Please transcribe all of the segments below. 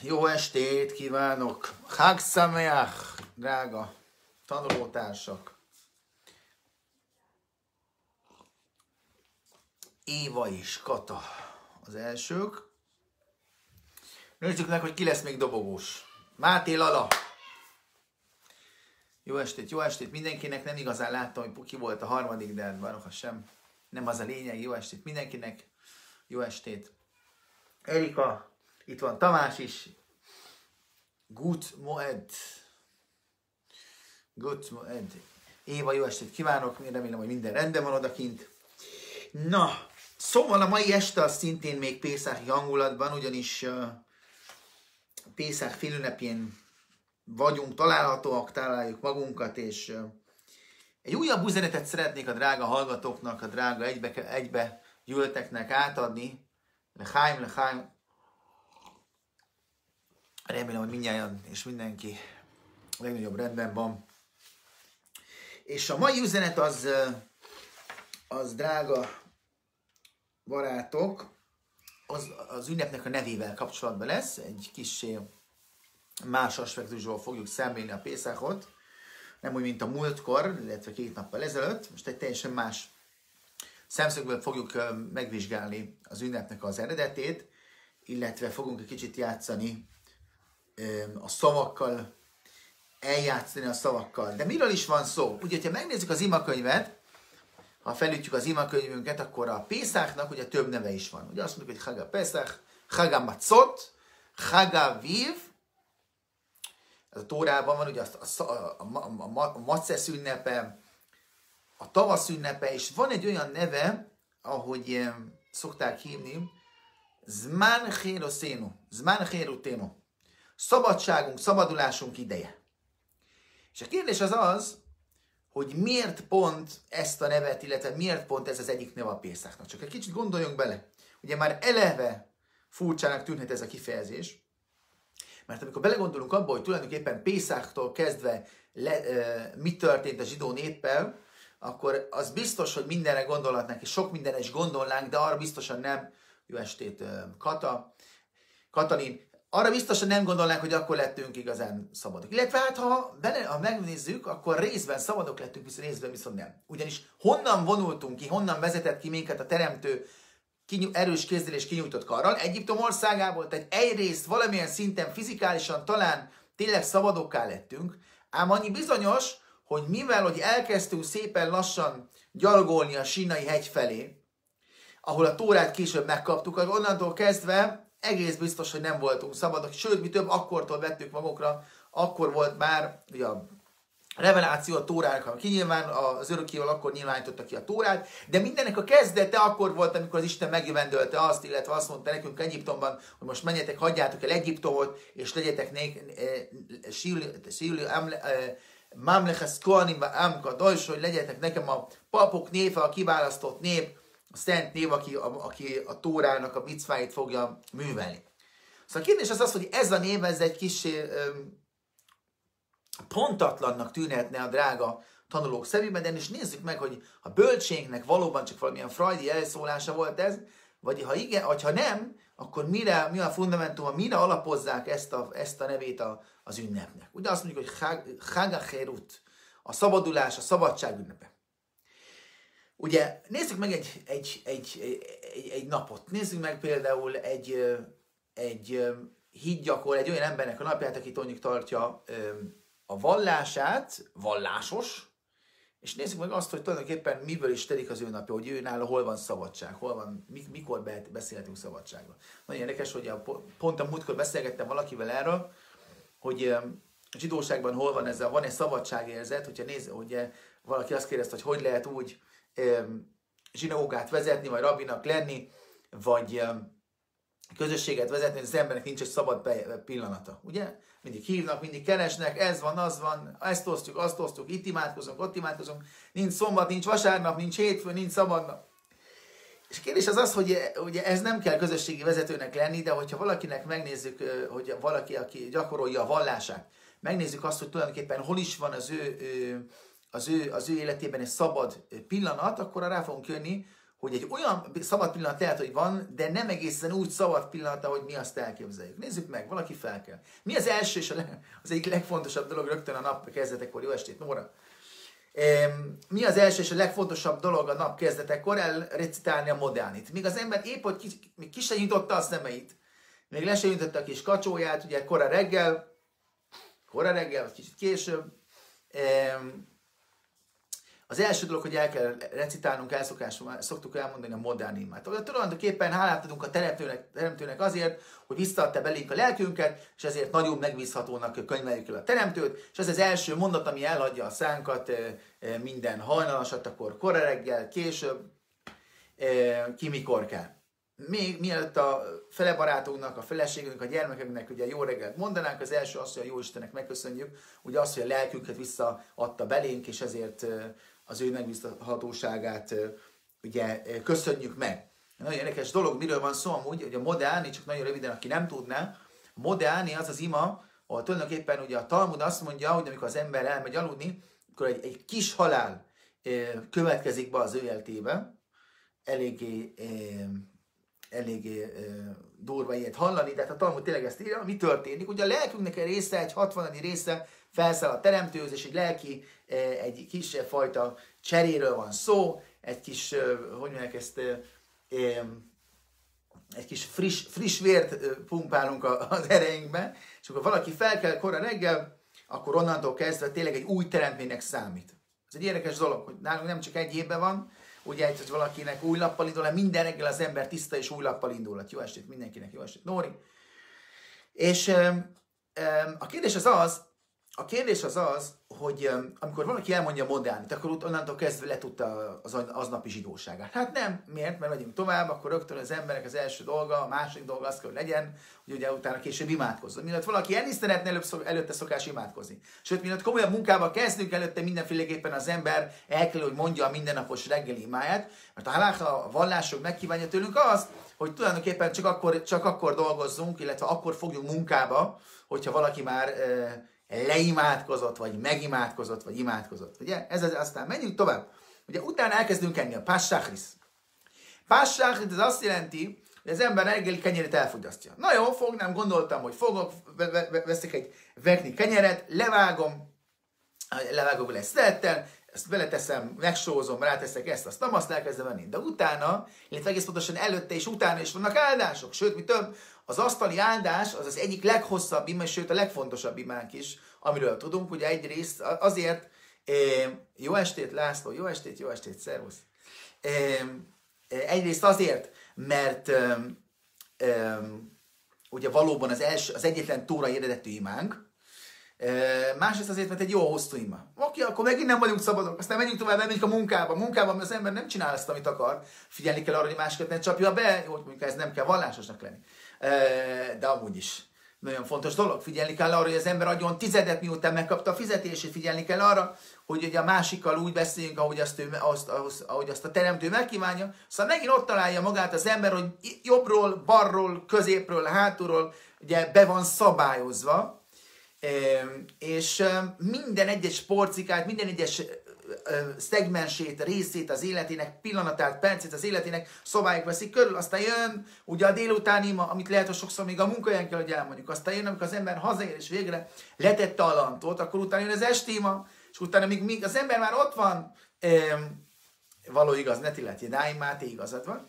Jó estét kívánok! Chag Sameach, drága tanulótársak! Éva és Kata az elsők. Nézzük meg, hogy ki lesz még dobogós. Máté Lala! Jó estét, jó estét mindenkinek. Nem igazán láttam, hogy Puki volt a harmadik, de Baruch sem. Nem az a lényeg. Jó estét mindenkinek. Jó estét. Erika, itt van Tamás is. Gut Moed. Gut Moed. Éva, jó estét kívánok. Én remélem, hogy minden rendben van odakint. Na, szóval a mai este az szintén még Pészáki hangulatban, ugyanis uh, Pészák félünnepjén vagyunk, találhatóak, találjuk magunkat, és egy újabb üzenetet szeretnék a drága hallgatóknak, a drága egybe, egybe gyűlteknek átadni. Lechaim, lechaim. Remélem, hogy mindjárt és mindenki a legnagyobb rendben van. És a mai üzenet az, az drága barátok, az, az ünnepnek a nevével kapcsolatban lesz. Egy kis más aspektusról fogjuk szemlélni a Pészákot. Nem úgy, mint a múltkor, illetve két nappal ezelőtt. Most egy teljesen más szemszögből fogjuk megvizsgálni az ünnepnek az eredetét, illetve fogunk egy kicsit játszani a szavakkal, eljátszani a szavakkal. De miről is van szó? Ugye, ha megnézzük az imakönyvet, ha felütjük az imakönyvünket, akkor a Pészáknak ugye több neve is van. Ugye azt mondjuk, hogy Haga Pesach, Haga Matzot, Haga Viv, ez a Tórában van ugye a, a, a, a, a Macesz ünnepe, a tavasz ünnepe, és van egy olyan neve, ahogy szokták hívni, Zman Héroszénu, Zman Héruténu. Szabadságunk, szabadulásunk ideje. És a kérdés az az, hogy miért pont ezt a nevet, illetve miért pont ez az egyik neve a Pészáknak. Csak egy kicsit gondoljunk bele. Ugye már eleve furcsának tűnhet ez a kifejezés, mert amikor belegondolunk abba, hogy tulajdonképpen Pészáktól kezdve le, e, mi történt a zsidó néppel, akkor az biztos, hogy mindenre gondolhatnánk, és sok mindenre is gondolnánk, de arra biztosan nem, jó estét Kata, Katalin, arra biztosan nem gondolnánk, hogy akkor lettünk igazán szabadok. Illetve hát, ha, bele, ha megnézzük, akkor részben szabadok lettünk, viszont részben viszont nem. Ugyanis honnan vonultunk ki, honnan vezetett ki minket a teremtő kinyú, erős kézzel és kinyújtott karral? Egyiptom országából, tehát egyrészt valamilyen szinten fizikálisan talán tényleg szabadokká lettünk, ám annyi bizonyos, hogy mivel, hogy elkezdtünk szépen lassan gyalogolni a sínai hegy felé, ahol a tórát később megkaptuk, onnantól kezdve egész biztos, hogy nem voltunk szabadok, sőt, mi több, akkortól vettük magukra, akkor volt már ugye a reveláció a tórának, ha kinyilván az örökkéval akkor nyilvánította ki a tórát, de mindennek a kezdete akkor volt, amikor az Isten megjövendölte azt, illetve azt mondta nekünk Egyiptomban, hogy most menjetek, hagyjátok el Egyiptomot, és legyetek nék, sílő, Mamleches Koanim Amka Dajs, hogy legyetek nekem a papok népe, a kiválasztott nép, a szent név, aki, a, aki a Tórának a micváit fogja művelni. Szóval a kérdés az az, hogy ez a név, ez egy kis pontatlannak tűnhetne a drága tanulók szemében, de is nézzük meg, hogy a bölcségnek valóban csak valamilyen frajdi elszólása volt ez, vagy ha igen, vagy ha nem, akkor mire, mi a fundamentum, mire alapozzák ezt a, ezt a nevét a, az ünnepnek. Ugye azt mondjuk, hogy Chagacherut, a szabadulás, a szabadság ünnepe. Ugye nézzük meg egy, egy, egy, egy, egy napot. Nézzük meg például egy, egy hídgyakor, egy olyan embernek a napját, aki mondjuk tartja a vallását, vallásos, és nézzük meg azt, hogy tulajdonképpen miből is telik az ő napja, hogy ő nála hol van szabadság, hol van, mikor beszélhetünk szabadságról. Nagyon érdekes, hogy a, pont a múltkor beszélgettem valakivel erről, hogy a zsidóságban hol van ez a, van egy szabadságérzet, hogyha néz, hogy valaki azt kérdezte, hogy hogy lehet úgy zsinagógát vezetni, vagy rabbinak lenni, vagy közösséget vezetni, az embernek nincs egy szabad pillanata. Ugye? Mindig hívnak, mindig keresnek, ez van, az van, ezt osztjuk, azt osztjuk, itt imádkozunk, ott imádkozunk, nincs szombat, nincs vasárnap, nincs hétfő, nincs szabadnap. És a kérdés az az, hogy ugye ez nem kell közösségi vezetőnek lenni, de hogyha valakinek megnézzük, hogy valaki, aki gyakorolja a vallását, megnézzük azt, hogy tulajdonképpen hol is van az ő, az ő, az ő életében egy szabad pillanat, akkor rá fogunk jönni, hogy egy olyan szabad pillanat lehet, hogy van, de nem egészen úgy szabad pillanat, ahogy mi azt elképzeljük. Nézzük meg, valaki fel kell. Mi az első és az egyik legfontosabb dolog rögtön a nap kezdetekor? Jó estét, Nóra! Mi az első és a legfontosabb dolog a nap kezdetekor? Elrecitálni a modernit. Míg az ember épp, hogy kis, még ki se nyitotta a szemeit, még le se nyitotta a kis kacsóját, ugye kora reggel, kora reggel, kicsit később, az első dolog, hogy el kell recitálnunk, elszokásunk, szoktuk elmondani a modern imát. Tulajdonképpen hálát adunk a teremtőnek, teremtőnek azért, hogy visszaadta belénk a lelkünket, és ezért nagyon megbízhatónak könyveljük el a teremtőt, és ez az első mondat, ami elhagyja a szánkat minden hajnalasat, akkor kora reggel, később, ki mikor kell. Még mielőtt a fele barátunknak, a feleségünknek, a gyermekünknek ugye jó reggelt mondanánk, az első az, hogy a jó Istennek megköszönjük, ugye az, hogy a lelkünket visszaadta belénk, és ezért az ő megbízhatóságát ugye köszönjük meg. Nagyon érdekes dolog, miről van szó amúgy, hogy a modálni, csak nagyon röviden, aki nem tudná, a az az ima, ahol tulajdonképpen ugye a Talmud azt mondja, hogy amikor az ember elmegy aludni, akkor egy, egy kis halál következik be az ő életébe, eléggé, eléggé durva ilyet hallani, de hát a Talmud tényleg ezt írja, mi történik? Ugye a lelkünknek egy része, egy 60 része felszáll a teremtőhöz, és egy lelki, egy kisebb fajta cseréről van szó, egy kis, hogy mondják ezt, egy kis friss, friss vért pumpálunk az erejünkbe, és akkor valaki fel kell kora reggel, akkor onnantól kezdve tényleg egy új teremtménynek számít. Ez egy érdekes dolog, hogy nálunk nem csak egy évben van, ugye hogy valakinek új lappal indul, hanem minden reggel az ember tiszta és új lappal indul. Jó estét mindenkinek, jó estét, Nóri. És a kérdés az az, a kérdés az az, hogy amikor valaki elmondja modernit, akkor onnantól kezdve letudta az aznapi zsidóságát. Hát nem, miért? Mert megyünk tovább, akkor rögtön az emberek az első dolga, a második dolga az kell, hogy legyen, hogy ugye utána később imádkozzon. Mielőtt valaki enni szeretne, előbb előtte szokás imádkozni. Sőt, mielőtt komolyabb munkába kezdünk, előtte mindenféleképpen az ember el kell, hogy mondja a mindennapos reggeli imáját, mert a haláha, a vallások megkívánja tőlünk azt, hogy tulajdonképpen csak akkor, csak akkor dolgozzunk, illetve akkor fogjunk munkába, hogyha valaki már e, leimádkozott, vagy megimádkozott, vagy imádkozott. Ugye? Ez az, aztán menjünk tovább. Ugye utána elkezdünk enni a pássachris. Pássachris az azt jelenti, hogy az ember reggeli kenyeret elfogyasztja. Na jó, fognám, gondoltam, hogy fogok, veszek egy vekni kenyeret, levágom, levágom vele szerettel, ezt beleteszem, megsózom, ráteszek ezt, azt nem azt elkezdem venni. De utána, illetve egész pontosan előtte és utána is vannak áldások. Sőt, mi több, az asztali áldás az az egyik leghosszabb ima, sőt a legfontosabb imánk is, amiről tudunk. Ugye egyrészt azért, jó estét László, jó estét, jó estét, szervusz. Egyrészt azért, mert ugye valóban az, első, az egyetlen tóra eredetű imánk, Másrészt azért, mert egy jó hosszú ima. Oké, akkor megint nem vagyunk szabadok, aztán menjünk tovább, menjünk a munkába. Munkában az ember nem csinál azt, amit akar. Figyelni kell arra, hogy másokat ne csapja be. Jó, mondjuk ez nem kell vallásosnak lenni. De amúgy is nagyon fontos dolog. Figyelni kell arra, hogy az ember adjon tizedet, miután megkapta a fizetését. Figyelni kell arra, hogy ugye a másikkal úgy beszéljünk, ahogy azt, ő, azt, azt, ahogy azt a teremtő megkívánja. Szóval megint ott találja magát az ember, hogy jobbról, balról, középről, hátulról ugye be van szabályozva, és minden egyes porcikát, minden egyes szegmensét, részét az életének, pillanatát, percét az életének szobályok veszik körül, aztán jön ugye a délutáni amit lehet, hogy sokszor még a munkahelyén kell, hogy elmondjuk, aztán jön, amikor az ember hazaér és végre letette a lantot, akkor utána jön az estima, és utána még, még az ember már ott van, való igaz, ne Dáim Máté igazad van,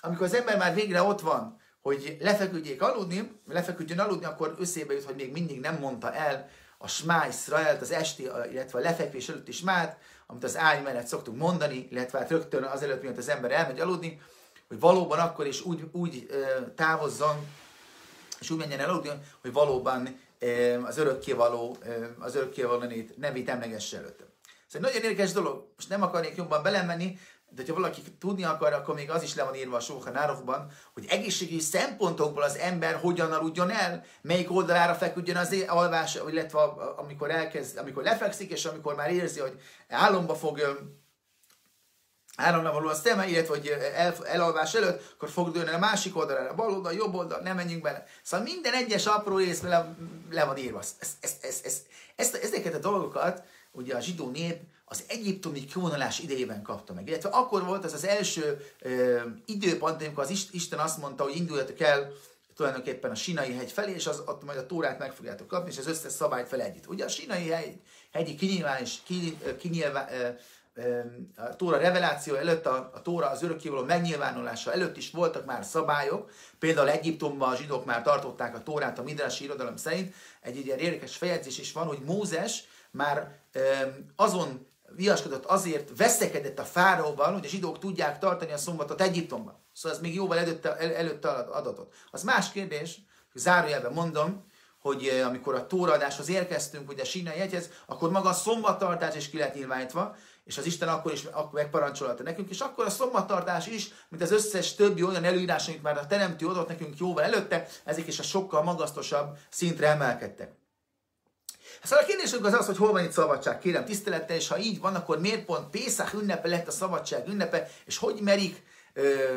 amikor az ember már végre ott van, hogy lefeküdjék aludni, lefeküdjön aludni, akkor összébe jut, hogy még mindig nem mondta el a Smá Israelt, az esti, illetve a lefekvés előtti Smát, amit az ágy mellett szoktunk mondani, illetve hát rögtön azelőtt, miatt az ember elmegy aludni, hogy valóban akkor is úgy, úgy távozzon, és úgy menjen el aludni, hogy valóban az örökkévaló, az örökkévaló nevét emlegesse előtte. Szóval nagyon érdekes dolog, most nem akarnék jobban belemenni, de ha valaki tudni akar, akkor még az is le van írva a Sóhanárokban, hogy egészségügyi szempontokból az ember hogyan aludjon el, melyik oldalára feküdjön az alvás, illetve amikor, elkezd, amikor lefekszik, és amikor már érzi, hogy álomba fog államra való a szeme, illetve hogy el, elalvás előtt, akkor forduljon a másik oldalra, a bal oldal, jobb oldal, nem menjünk bele. Szóval minden egyes apró rész le, le van írva. Ez, ez, ez, ez, ez, ezeket a dolgokat ugye a zsidó nép az egyiptomi kivonulás idejében kapta meg. Illetve akkor volt az az első ö, időpont, amikor az Isten azt mondta, hogy induljatok el tulajdonképpen a Sinai hegy felé, és az, ott majd a Tórát meg fogjátok kapni, és az összes szabályt fel együtt. Ugye a Sinai hegy, hegyi kinyilvánulás, kinyilván, a Tóra reveláció előtt, a, a Tóra az örökkévaló megnyilvánulása előtt is voltak már szabályok, például Egyiptomban a zsidók már tartották a Tórát a Midrási irodalom szerint, egy ilyen érdekes fejezés is van, hogy Mózes már azon viaskodott azért, veszekedett a fáróval, hogy a zsidók tudják tartani a szombatot Egyiptomban. Szóval ez még jóval előtte, el, előtte adatot. Az más kérdés, hogy zárójelben mondom, hogy amikor a tóraadáshoz érkeztünk, ugye a sínai jegyhez, akkor maga a szombattartás is ki lett nyilvánítva, és az Isten akkor is megparancsolta nekünk, és akkor a szombattartás is, mint az összes többi olyan előírás, amit már a teremtő adott nekünk jóval előtte, ezek is a sokkal magasztosabb szintre emelkedtek. Szóval a kérdésünk az az, hogy hol van itt szabadság, kérem tisztelettel, és ha így van, akkor miért pont Pészák ünnepe lett a szabadság ünnepe, és hogy merik, ö,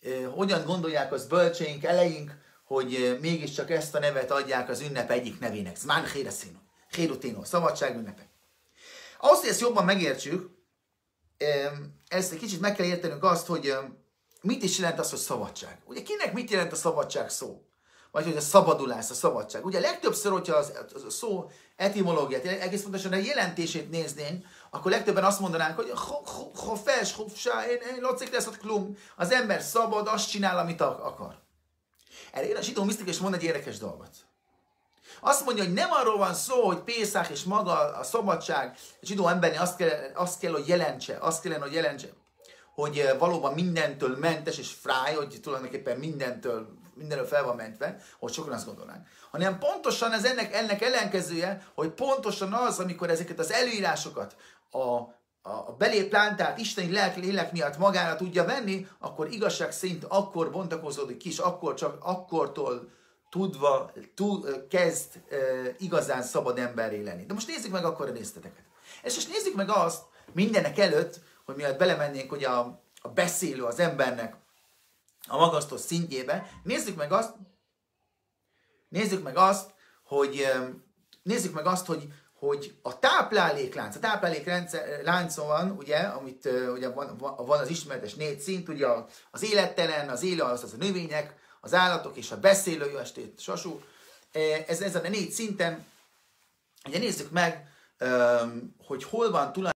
ö, hogyan gondolják az bölcseink, eleink, hogy mégiscsak ezt a nevet adják az ünnep egyik nevének. Zmán Héreszino, Hérutino, szabadság ünnepe. Ahhoz, hogy ezt jobban megértsük, ezt egy kicsit meg kell értenünk azt, hogy mit is jelent az, hogy szabadság. Ugye kinek mit jelent a szabadság szó? Vagy hogy a szabadulás, a szabadság. Ugye legtöbbször, hogyha az, a szó etimológiát, egész pontosan a jelentését néznénk, akkor legtöbben azt mondanánk, hogy hofes, hofsá, én, én locik lesz klum. Az ember szabad, azt csinál, amit akar. Erre a zsidó misztikus mond egy érdekes dolgot. Azt mondja, hogy nem arról van szó, hogy Pészák és maga a szabadság, a zsidó emberni azt kell, azt kell, hogy jelentse, azt kellene, hogy jelentse, hogy valóban mindentől mentes és fráj, hogy tulajdonképpen mindentől, mindenről fel van mentve, hogy sokan azt gondolnánk. Hanem pontosan ez ennek, ennek ellenkezője, hogy pontosan az, amikor ezeket az előírásokat a, a belé plántált isteni lelk, lélek miatt magára tudja venni, akkor igazság szerint akkor bontakozódik ki, és akkor csak akkortól tudva tud, kezd e, igazán szabad emberré lenni. De most nézzük meg akkor a részleteket. És most nézzük meg azt mindenek előtt, hogy miatt belemennénk hogy a, a beszélő az embernek a magasztos szintjébe, nézzük meg azt, nézzük meg azt, hogy nézzük meg azt, hogy, hogy a tápláléklánc, a táplálékrendszer láncon van, ugye, amit ugye van, van az ismeretes négy szint, ugye az élettelen, az élő, az, az a növények, az állatok és a beszélő, jó estét, sasú. E, ez, ez a négy szinten, ugye nézzük meg, hogy hol van tulajdonképpen